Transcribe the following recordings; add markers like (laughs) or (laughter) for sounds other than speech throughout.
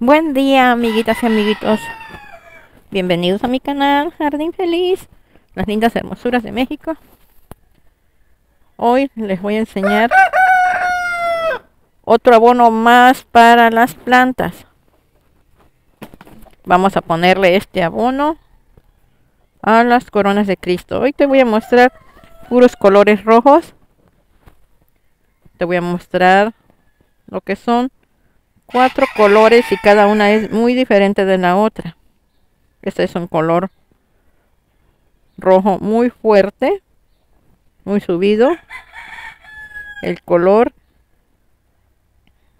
Buen día amiguitas y amiguitos. Bienvenidos a mi canal Jardín Feliz, las lindas hermosuras de México. Hoy les voy a enseñar otro abono más para las plantas. Vamos a ponerle este abono a las coronas de Cristo. Hoy te voy a mostrar puros colores rojos. Te voy a mostrar lo que son cuatro colores y cada una es muy diferente de la otra. Este es un color rojo muy fuerte, muy subido. El color,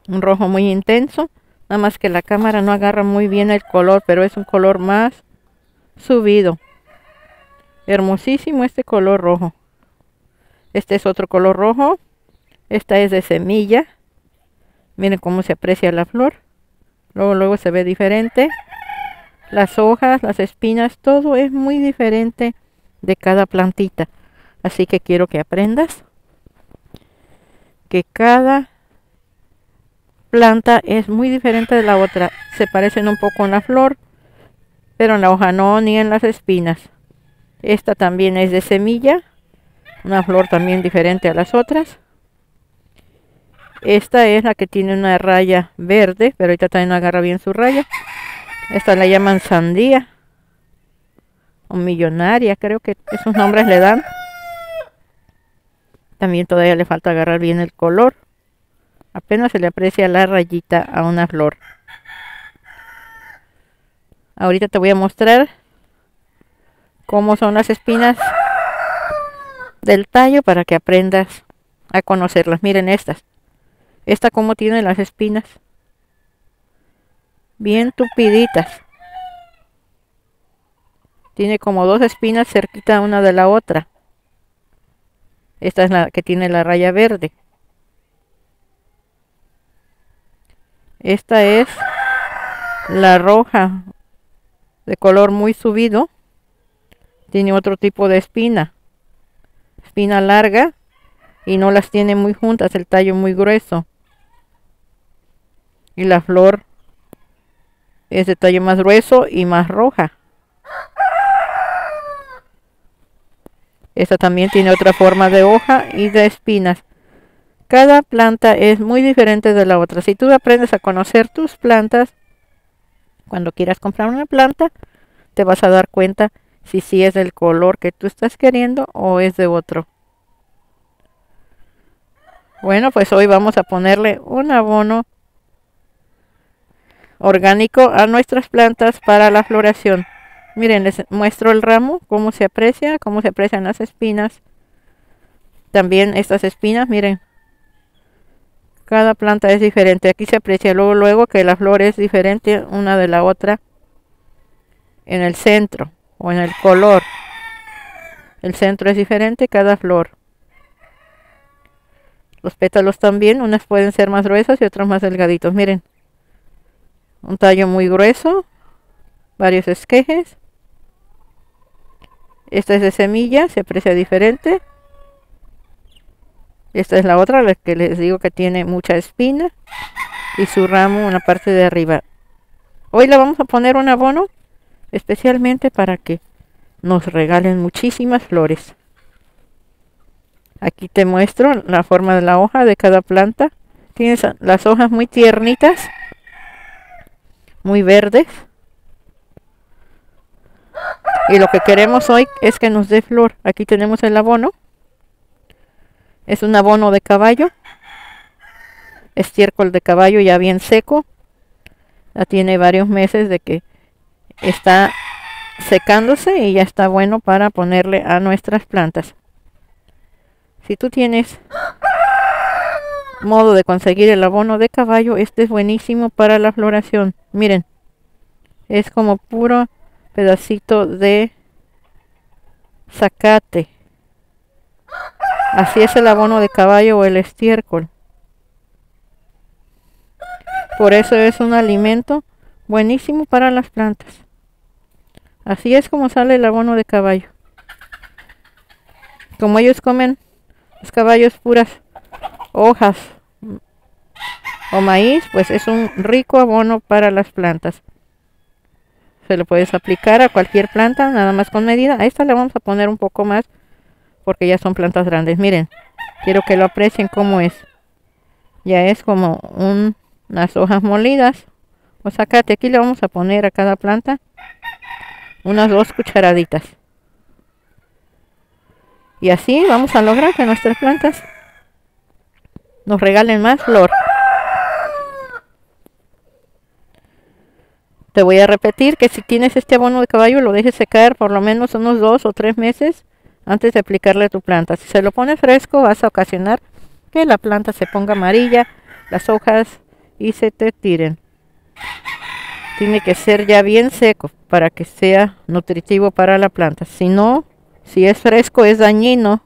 un rojo muy intenso. Nada más que la cámara no agarra muy bien el color, pero es un color más subido. Hermosísimo este color rojo. Este es otro color rojo. Esta es de semilla. Miren cómo se aprecia la flor. Luego, luego se ve diferente. Las hojas, las espinas, todo es muy diferente de cada plantita. Así que quiero que aprendas que cada planta es muy diferente de la otra. Se parecen un poco en la flor, pero en la hoja no, ni en las espinas. Esta también es de semilla, una flor también diferente a las otras. Esta es la que tiene una raya verde, pero ahorita también no agarra bien su raya. Esta la llaman sandía. O millonaria, creo que esos nombres le dan. También todavía le falta agarrar bien el color. Apenas se le aprecia la rayita a una flor. Ahorita te voy a mostrar cómo son las espinas del tallo para que aprendas a conocerlas. Miren estas. Esta como tiene las espinas. Bien tupiditas. Tiene como dos espinas cerquita una de la otra. Esta es la que tiene la raya verde. Esta es la roja de color muy subido. Tiene otro tipo de espina. Espina larga y no las tiene muy juntas, el tallo muy grueso y la flor es de tallo más grueso y más roja. Esta también tiene otra forma de hoja y de espinas. Cada planta es muy diferente de la otra. Si tú aprendes a conocer tus plantas, cuando quieras comprar una planta, te vas a dar cuenta si sí es del color que tú estás queriendo o es de otro. Bueno, pues hoy vamos a ponerle un abono orgánico a nuestras plantas para la floración. Miren, les muestro el ramo, cómo se aprecia, cómo se aprecian las espinas. También estas espinas, miren. Cada planta es diferente. Aquí se aprecia luego, luego que la flor es diferente una de la otra en el centro o en el color. El centro es diferente cada flor. Los pétalos también, unas pueden ser más gruesas y otras más delgaditos. Miren, un tallo muy grueso, varios esquejes. Esta es de semilla, se aprecia diferente. Esta es la otra, la que les digo que tiene mucha espina y su ramo una parte de arriba. Hoy le vamos a poner un abono especialmente para que nos regalen muchísimas flores. Aquí te muestro la forma de la hoja de cada planta. Tienes las hojas muy tiernitas muy verdes. Y lo que queremos hoy es que nos dé flor. Aquí tenemos el abono. Es un abono de caballo. Estiércol de caballo ya bien seco. Ya tiene varios meses de que está secándose y ya está bueno para ponerle a nuestras plantas. Si tú tienes modo de conseguir el abono de caballo, este es buenísimo para la floración. Miren, es como puro pedacito de zacate. Así es el abono de caballo o el estiércol. Por eso es un alimento buenísimo para las plantas. Así es como sale el abono de caballo. Como ellos comen los caballos puras hojas o maíz, pues es un rico abono para las plantas. Se lo puedes aplicar a cualquier planta, nada más con medida. A esta le vamos a poner un poco más porque ya son plantas grandes. Miren, quiero que lo aprecien como es. Ya es como unas hojas molidas. O sacate, aquí le vamos a poner a cada planta unas dos cucharaditas. Y así vamos a lograr que nuestras plantas nos regalen más flor. Te voy a repetir que si tienes este abono de caballo lo dejes secar por lo menos unos dos o tres meses antes de aplicarle a tu planta. Si se lo pones fresco vas a ocasionar que la planta se ponga amarilla, las hojas y se te tiren. Tiene que ser ya bien seco para que sea nutritivo para la planta. Si no, si es fresco es dañino.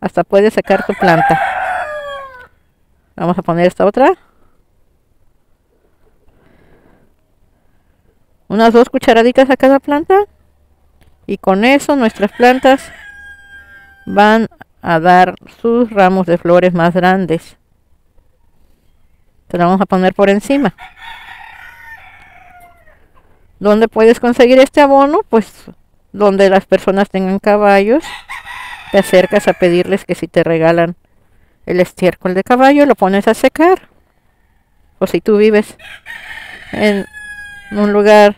Hasta puede secar tu planta. Vamos a poner esta otra. Unas dos cucharaditas a cada planta. Y con eso nuestras plantas van a dar sus ramos de flores más grandes. Se la vamos a poner por encima. ¿Dónde puedes conseguir este abono? Pues donde las personas tengan caballos. Te acercas a pedirles que si te regalan el estiércol de caballo, lo pones a secar. O si tú vives en un lugar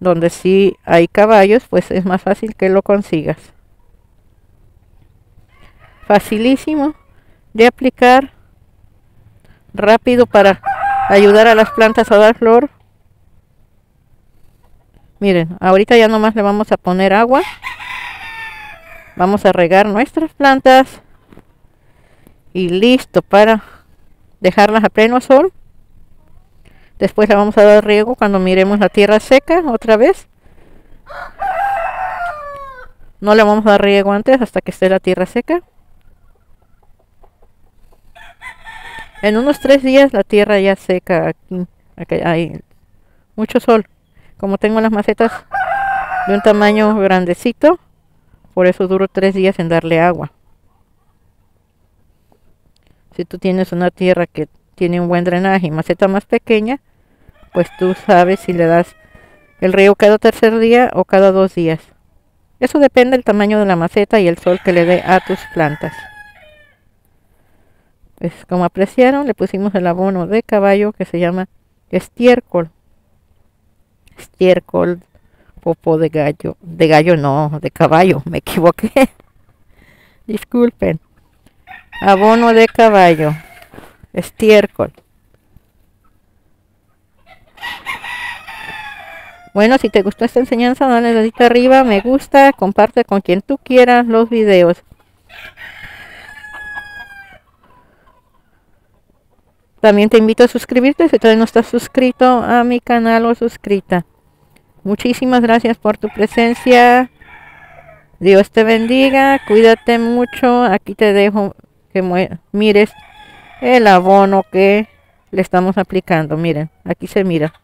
donde sí hay caballos, pues es más fácil que lo consigas. Facilísimo de aplicar, rápido para ayudar a las plantas a dar flor. Miren, ahorita ya nomás le vamos a poner agua. Vamos a regar nuestras plantas. Y listo para dejarlas a pleno sol. Después le vamos a dar riego cuando miremos la tierra seca otra vez. No le vamos a dar riego antes hasta que esté la tierra seca. En unos tres días la tierra ya seca aquí. aquí hay mucho sol. Como tengo las macetas de un tamaño grandecito, por eso duro tres días en darle agua. Si tú tienes una tierra que tiene un buen drenaje y maceta más pequeña, pues tú sabes si le das el río cada tercer día o cada dos días. Eso depende del tamaño de la maceta y el sol que le dé a tus plantas. Pues como apreciaron, le pusimos el abono de caballo que se llama estiércol. Estiércol, popo de gallo. De gallo no, de caballo, me equivoqué. (laughs) Disculpen. Abono de caballo. Estiércol. Bueno, si te gustó esta enseñanza, dale dedito arriba, me gusta, comparte con quien tú quieras los videos. También te invito a suscribirte si todavía no estás suscrito a mi canal o suscrita. Muchísimas gracias por tu presencia. Dios te bendiga, cuídate mucho. Aquí te dejo que mires el abono que le estamos aplicando. Miren, aquí se mira.